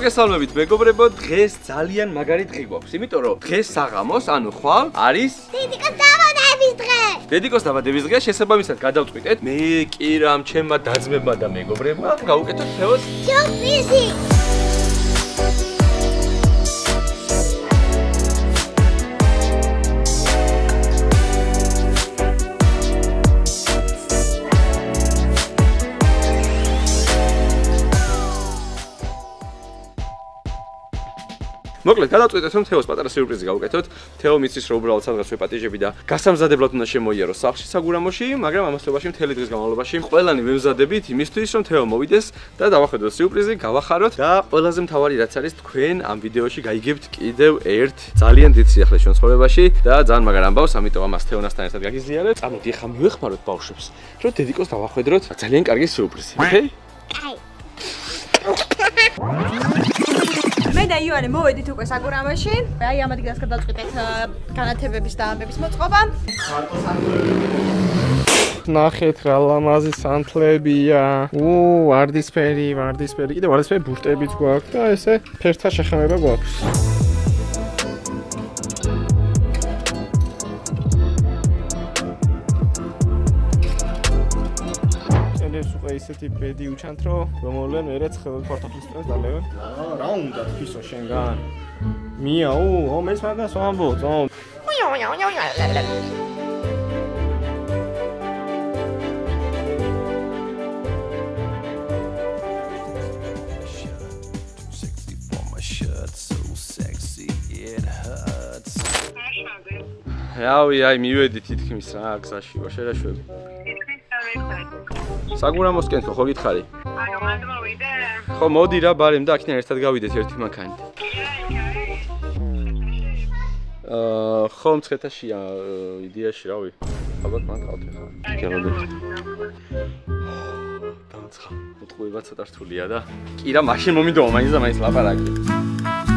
მოგესალმებით მეგობრებო, დღეს ძალიან მაგარი დღე გვაქვს, იმიტომ რომ დღეს საღამოს, ანუ ხვალ არის დედიკოს დაბადების დღე. დედიკოს დაბადების დღე, შესაბამისად გადავწყვიტეთ მე კი რამ ჩემმა დაძმებმა და მეგობრებმა გავუკეთოთ თეოს ჩოპისი. მოკლედ გადავწყვეტეთ რომ თეოს პატარა სიურპრიზი გავუკეთოთ. თეო მიცის რომ უბრალოდ სადღაც ვეპატიჟები და გასამზადებლად უნდა შემოიაროს სახლში საგურამოში, მაგრამ ამასობაში მთელი დღის განმავლობაში ყველანი ვემზადებით იმისთვის რომ თეო მოვიდეს და დავახედოთ სიურპრიზი, გავახაროთ და ყველაზე მთავარი რაც არის თქვენ ამ ვიდეოში გაიგებთ კიდევ ერთ ძალიან დიდ სიახლეს ჩვენ ცხოვრებაში და ძალიან მაგარ ამბავს, ამიტომ ამას თეონასთან ერთად გაგიზიარეთ. წამოდი ახლა მივეხმაროთ ბავშვებს, რომ დედიკოს დავახედროთ ძალიან კარგი სიურპრიზი. ოკეი? ივანე მოვედით უკვე საგურამოში. აი ამ ადგილას გადავწყვიტეთ განათებების და ამბების მოწყობა. ნახეთ რა ლამაზი სანთლებია. უ, ვარდისფერი, ვარდისფერი. კიდე ვარდისფერი ბუშტებიც გვაქვს და ესე ფერთა შეხამება გვაქვს. უკვე ისეთი ბედი უჩანთ, რომ რომოლენ მერე ცხელ პორტოფლის წელს დალევენ. აა, რა უნდა თქისო შენგან? მია, უ, ო, მეც მაგას ვამბო, ძო. sexy for my shirt, so sexy it hurts. რავი, აი მივედი თითქმის რა გზაში ვარ შერაშვები. საგურამოსკენ ხო გითხარი? აი, მანდ მოვიდე. ხო, მოდი რა ბარემ და აქედან ერთად გავიდეთ ერთი მანქანით. აა, ხო, მცხეთაშია იდეაში, რავი. ალბათ მან ყავთ ახლა. გელოდეთ. დამცხა. უტყუება ცოტა რთულია და კი რა, მაშინ მომიდომა, მაინც და მაინც ლაპარაკი.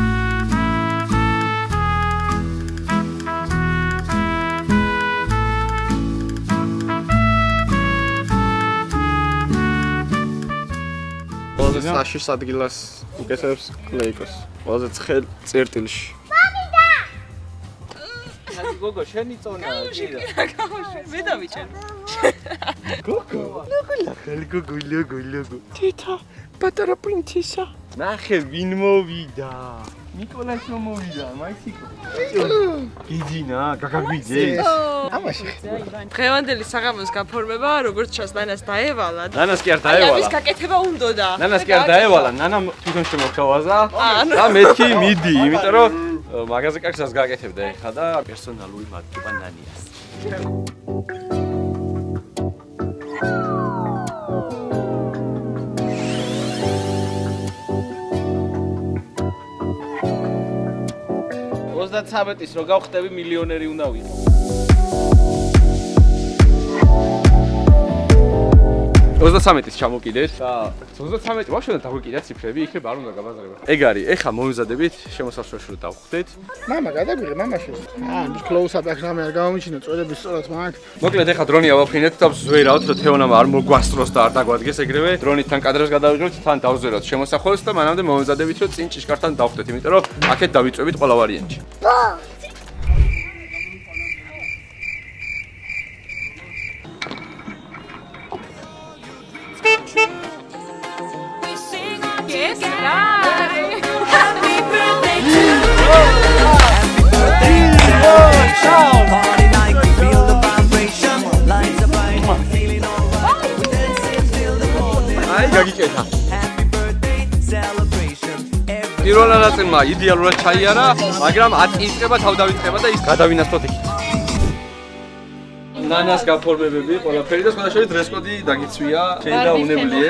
ყველაზე საშიშ ადგილას უკეთებს კლეიკოს. ყველაზე ცხელ წერტილში. გოგო, შენი წონა კი რა. მე დავიჭერ. გოგო. ლოგო, ლოგო, ლოგო, ლოგო. თითა, პატარა პრინცესა. ნახე ვინ მოვიდა. ნიკოლას მომოვიდა, მაისიკო. გიძინა, გაგაგვიძე. ამაში. დღევანდელი საღამოს გაფორმება, როგორც ჩანს, ნანას დაევალა. ნანას კი არ აი, ამის დაევალა. გაკეთება უნდოდა. ნანას კი არ დაევალა, ნანა თვითონ შემოქავაზა. ანუ. და მეთქი მიდი, იმიტომ რომ მაღაზია კარგსაც გაკეთებდა ეხლა და პერსონალური მადლობა ნანიას. ოცდაცამეტის რო გავხდები მილიონერი უნდა ვიყო. 33-ის ჩამოკიდეთ და 33 ვაშო და დაგვიკიდა ციფრები, იქნებ არ უნდა გაბაზრება. ეგ არის, ეხა მომიზადებით, შემოსასვლელში დავხვდეთ. მამა გადაგვიღე მამაში. აა, ის close-up აქ რამე არ გამომიჩინო, წვერები სწორად მაგ. მოკლედ ეხა დრონი ავაფრინეთ და ვზვერავთ, რომ თეონამ არ მოგვასწროს და არ დაგვადგეს ეგრევე. დრონით თან კადრებს გადავიღებთ, თან დავზვერავთ შემოსახველს და მანამდე მომიზადებით, რომ წინ ჭიშკართან დავხვდეთ, იმიტომ რომ აქეთ დავიწვევით ყველა ვარიანტი. Yes, right. Party like we feel the vibration. Lights are bright, feeling alright. We're dancing till the morning. აი, გაგიკეთა. Happy birthday celebration. Პირველ ნაწილმა იდეალურად ჩაიარა, მაგრამ 10 წიწება თავ დავიწყება და ის გადავინასწოთ იქით. ნანას გაფორმებები, ყველაფერი და სხვა შორის დრესკოდი დაგიცვია, შეიძლება უნებლიე.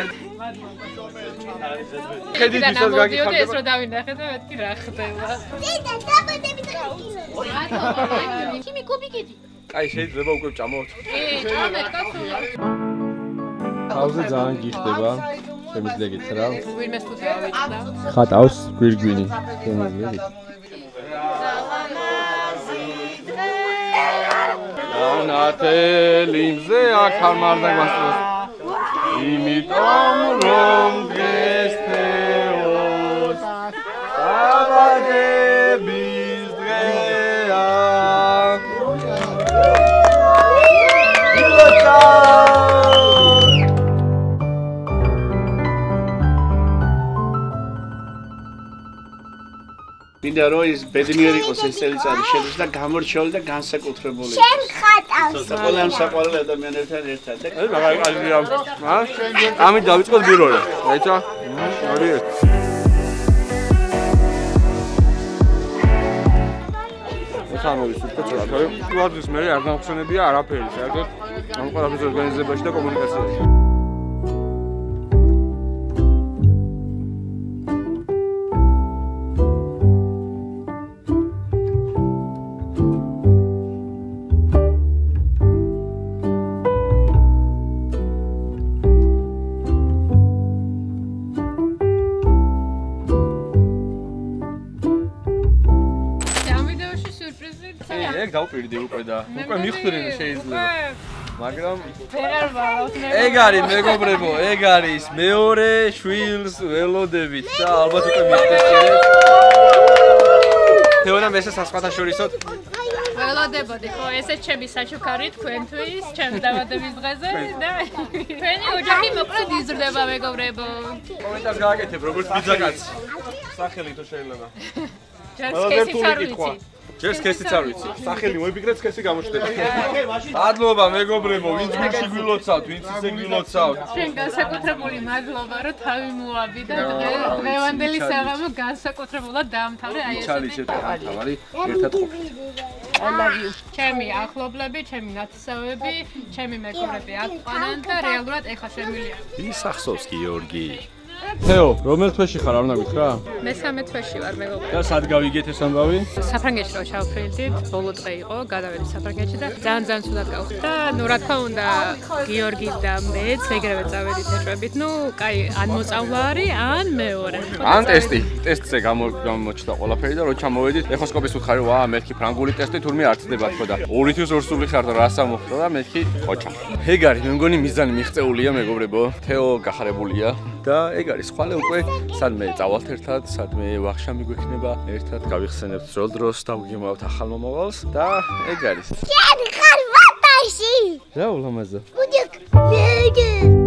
ხედით ისაც ნამოდიოდი ეს გაგიხარდება. რომ დავინახე და მეთქი რა ხდება. დედა დაბადების დღე. ქიმი კუბიკეთი. აი, შეიძლება უკვე ვჭამოთ. ე, ჭამე, კაცო. თავზე ძალიან გიხდება. შემიძლია გითხრა. ვინმეს თუ დავიჭდა. ხატავს გვირგვინი. შემიძლია გითხრა. ანათელი მზე აქ არ მარდა გვასწროს. იმიტომ რომ მინდა რომ ის ბედნიერი იყოს ეს წელიწადი შედის და გამორჩეული და განსაკუთრებული. შენ ხატავს ყველა ამ საყვარელ ადამიანებთან ერთად და ეს მაგარი ყალიბია. ა? ამით დავიწყოთ ბიროლა. ეცა? ორი ერთ. ეს ამოვისურვეთ რა. ყოველთვის მე არ გამხსენებია არაფერი, საერთოდ ამ ყველაფრის ორგანიზებაში და კომუნიკაციაში. დავპირდი უკვე და უკვე მიხვდნენ შეიძლება. მაგრამ ვეღარ ვალავთ მე ეგ არის მეგობრებო, ეგ არის მეორე შვილს ველოდებით და ალბათ უკვე მიხდეთ. თეონა მესა სასყათაშორისო ველოდებოდი ხო ესე ჩემი საჩუქარი თქვენთვის ჩემს დაბადების დღეზე და თქვენი ოჯახი მოკლედ იზრდება მეგობრებო კომენტარს გააკეთებ როგორც ბიძაკაცი. სახელი თუ შეიძლება. ჯერ სქესიც არ ვიცი ჯერ სქესიც არ ვიცი. სახელი მოიფიქრეთ სქესი გამოჩნდება. მადლობა მეგობრებო, ვინც გულში გილოცავთ, ვინც ისე გილოცავთ. ჩვენ განსაკუთრებული მადლობა რომ თავი მოაბიდა დღევანდელი საღამო განსაკუთრებულად დაამთავრე აი ჩალი ესეთი შეტყა თავარი ერთად ყოფილი. ჩემი ახლობლები, ჩემი ნათესავები, ჩემი მეგობრები აქ ყვანან და რეალურად ეხა შემილია. ის ახსოვს გიორგი. თეო, რომელ თვეში ხარ არ უნდა გითხრა? მესამე თვეში ვარ მეგობრები. და სად გავიგეთ ეს ამბავი? საფრანგეთში რო ჩავფრინდით, ბოლო დღე იყო, გადავედი საფრანგეთში და ძალიან ძალიან ცუდად გავხდა. ნუ რა თქმა უნდა, გიორგი და მეც ეგრევე წავედით ეჭვებით. ნუ, კაი, ან მოწამვლა არის, ან მეორე. ან ტესტი. ტესტზე გამო გამოჩნდა ყველაფერი და რო ჩამოვედით, ეხოსკოპის უთხარი, ვა, მეთქი ფრანგული ტესტი თურმე არ ცდება თქო და ორი თვის ორსული ხარ და რასა მოხდა და მეთქი ყოჩა. ეგ არის, მე მგონი მიზანი მიღწეულია მეგობრებო. თეო გახარებულია და ეგ არის ხვალე უკვე სადმე წავალთ ერთად, სადმე ვახშამი გვექნება, ერთად გავიხსენებთ ძროლ დროს და ვგემოვთ ახალ მომავალს და ეგ არის. შენ ხარ ვატაში რა ულამაზო. გუდიკ მეგე